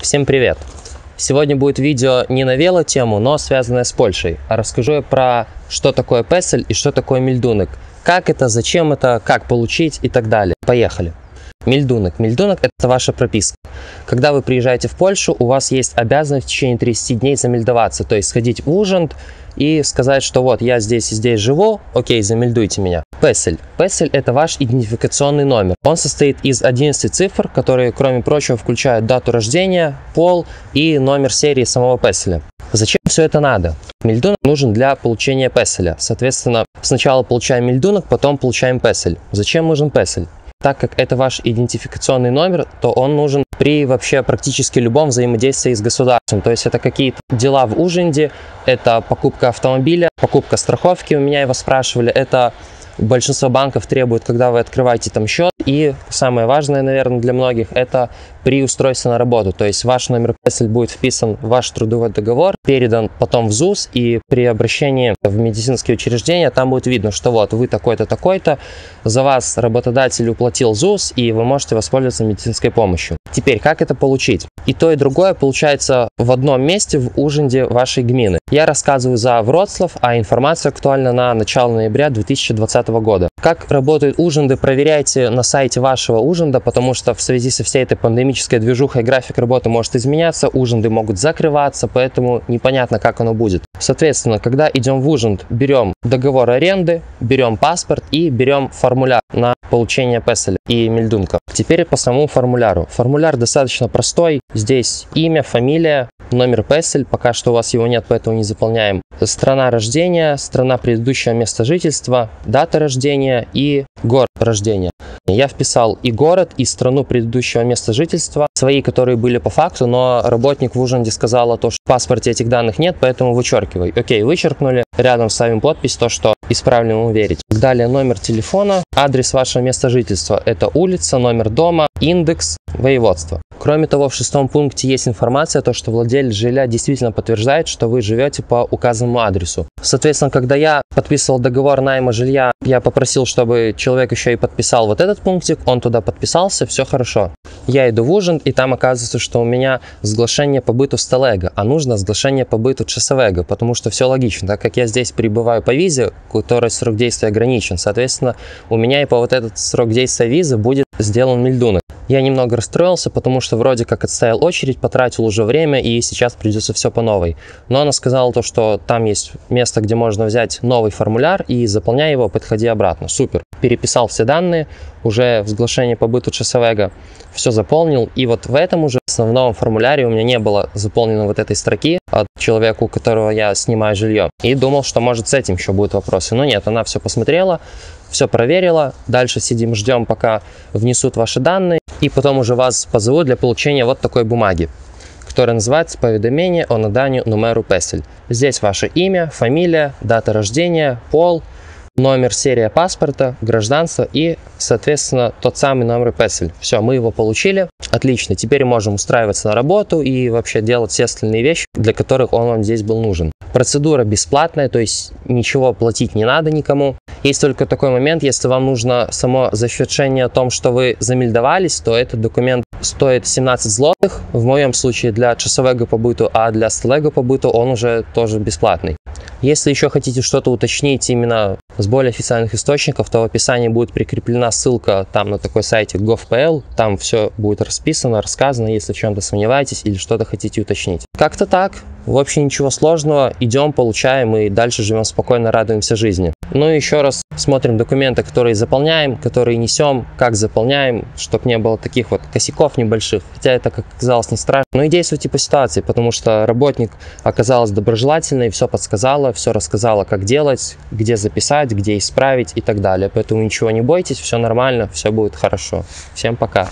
Всем привет! Сегодня будет видео не на вело-тему, но связанное с Польшей. А расскажу я про что такое песель и что такое мельдунок. Как это, зачем это, как получить и так далее. Поехали! Мельдунок. Мельдунок – это ваша прописка. Когда вы приезжаете в Польшу, у вас есть обязанность в течение 30 дней замельдоваться, то есть сходить в ужин и сказать, что вот я здесь и здесь живу, окей, замельдуйте меня. Песель. Песель – это ваш идентификационный номер. Он состоит из 11 цифр, которые, кроме прочего, включают дату рождения, пол и номер серии самого песеля. Зачем все это надо? Мельдунок нужен для получения песеля. Соответственно, сначала получаем мельдунок, потом получаем песель. Зачем нужен песель? Так как это ваш идентификационный номер, то он нужен при вообще практически любом взаимодействии с государством. То есть это какие-то дела в Ужинде, это покупка автомобиля, покупка страховки, у меня его спрашивали, это большинство банков требует, когда вы открываете там счет. И самое важное, наверное, для многих, это при устройстве на работу. То есть ваш номер PESEL будет вписан в ваш трудовой договор, передан потом в ЗУС, и при обращении в медицинские учреждения там будет видно, что вот вы такой-то, такой-то, за вас работодатель уплатил ЗУС, и вы можете воспользоваться медицинской помощью. Теперь, как это получить? И то, и другое получается в одном месте в Ужинде вашей гмины. Я рассказываю за Вроцлав, а информация актуальна на начало ноября 2020 года. Как работают Ужинды, проверяйте на сайте вашего Ужинда, потому что в связи со всей этой пандемической движухой график работы может изменяться, Ужинды могут закрываться, поэтому непонятно, как оно будет. Соответственно, когда идем в Ужинд, берем договор аренды, берем паспорт и берем формуляр на получение песеля и мельдунка. Теперь по самому формуляру. Формуляр достаточно простой. Здесь имя, фамилия, номер песель. Пока что у вас его нет, поэтому не заполняем. Страна рождения, страна предыдущего места жительства, дата рождения и город рождения. Я вписал и город, и страну предыдущего места жительства, свои, которые были по факту, но работник в Ужинде сказал, то, что в паспорте этих данных нет, поэтому вычеркивай. Окей, вычеркнули. Рядом ставим подпись, то, что исправлено верить. Далее номер телефона, адрес вашего места жительства. Это улица, номер дома, индекс, воеводства. Кроме того, в шестом пункте есть информация, то, что владелец жилья действительно подтверждает, что вы живете по указанному адресу. Соответственно, когда я подписывал договор найма жилья, я попросил, чтобы человек еще и подписал вот этот пунктик, он туда подписался, все хорошо. Я иду в ужин, и там оказывается, что у меня сглашение по быту столега, а нужно сглашение по быту часовега, потому что все логично, так как я здесь прибываю по визе, которой срок действия ограничен, соответственно, у меня и по вот этот срок действия визы будет сделан мельдунок. Я немного расстроился, потому что вроде как отстоял очередь, потратил уже время, и сейчас придется все по новой. Но она сказала то, что там есть место, где можно взять новый формуляр и заполняй его, подходи обратно. Супер. Переписал все данные, уже в сглашении по быту часовега все заполнил. И вот в этом уже основном формуляре у меня не было заполнено вот этой строки от человека, у которого я снимаю жилье. И думал, что может с этим еще будут вопросы. Но нет, она все посмотрела, все проверила. Дальше сидим, ждем, пока внесут ваши данные. И потом уже вас позовут для получения вот такой бумаги которая называется «Поведомление о наданию номеру песель». Здесь ваше имя, фамилия, дата рождения, пол, номер, серия паспорта, гражданство и, соответственно, тот самый номер песель. Все, мы его получили. Отлично, теперь можем устраиваться на работу и вообще делать все остальные вещи, для которых он вам здесь был нужен. Процедура бесплатная, то есть ничего платить не надо никому. Есть только такой момент, если вам нужно само зафиксирование о том, что вы замельдовались, то этот документ стоит 17 злотых. В моем случае для часового побыту, а для столового побыту он уже тоже бесплатный. Если еще хотите что-то уточнить именно с более официальных источников, то в описании будет прикреплена ссылка там на такой сайте gov.pl, там все будет расписано, рассказано, если в чем-то сомневаетесь или что-то хотите уточнить. Как-то так. В общем, ничего сложного. Идем, получаем и дальше живем спокойно, радуемся жизни. Ну и еще раз смотрим документы, которые заполняем, которые несем, как заполняем, чтобы не было таких вот косяков небольших. Хотя это, как оказалось, не страшно. Ну и действуйте по ситуации, потому что работник оказалась доброжелательной, все подсказала, все рассказала, как делать, где записать, где исправить и так далее. Поэтому ничего не бойтесь, все нормально, все будет хорошо. Всем пока.